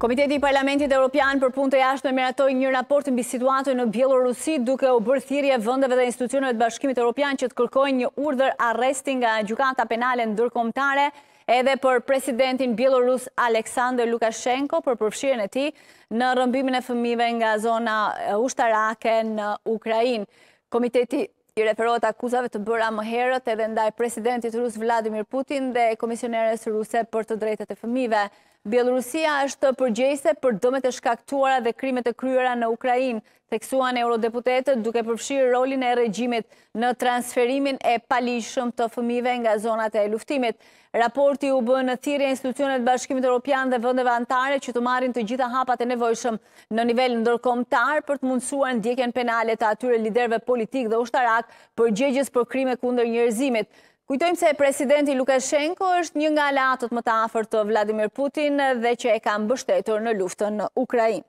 Komiteti i Parlamentit Europian për punë të jashtme miratoi një raport mbi situatën në Bjellorusi, duke u bërë thirrje vendeve dhe institucioneve të Bashkimit Europian që të kërkojnë një urdhër arresti nga Gjykata Penale Ndërkombëtare edhe për presidentin bjellorus Aleksandr Lukashenko për përfshirjen e tij në rrëmbimin e fëmijëve nga zona ushtarake në Ukrainë. Komiteti i referohet akuzave të bëra më herët edhe ndaj presidentit rus Vladimir Putin dhe komisioneres ruse për të drejtat e fëmijëve. Bjelorusia është përgjegjëse për dëmet e shkaktuara dhe krimet e kryera në Ukrainë, theksuan eurodeputetët duke përfshirë rolin e regjimit në transferimin e paligjshëm të fëmijëve nga zonat e luftimit. Raporti u bën thirrje institucioneve të Bashkimit Europian dhe vendeve anëtare që të marrin të gjitha hapat e nevojshëm në nivel ndërkombëtar për të mundësuar ndjekjen penale të atyre liderëve politikë dhe ushtarakë përgjegjës për krime kundër njerëzimit. Kujtojmë se presidenti Lukashenko është një nga aleatët më të afërt të Vladimir Putin dhe që e ka mbështetur në luftën në Ukrainë.